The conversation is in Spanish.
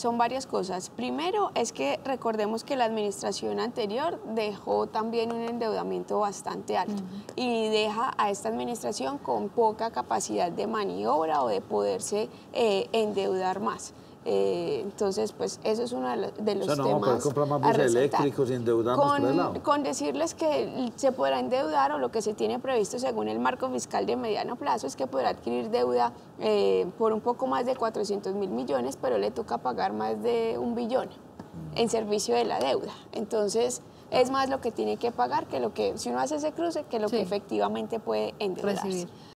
Son varias cosas. Primero es que recordemos que la administración anterior dejó también un endeudamiento bastante alto y deja a esta administración con poca capacidad de maniobra o de poderse eh, endeudar más. Eh, entonces, pues eso es uno de los, no temas. comprar más buses eléctricos y endeudarnos con, por el lado. con decirles que se podrá endeudar o lo que se tiene previsto según el marco fiscal de mediano plazo es que podrá adquirir deuda eh, por un poco más de 400 mil millones, pero le toca pagar más de un billón en servicio de la deuda. Entonces, es más lo que tiene que pagar que lo que, si uno hace ese cruce, que lo que efectivamente puede endeudarse.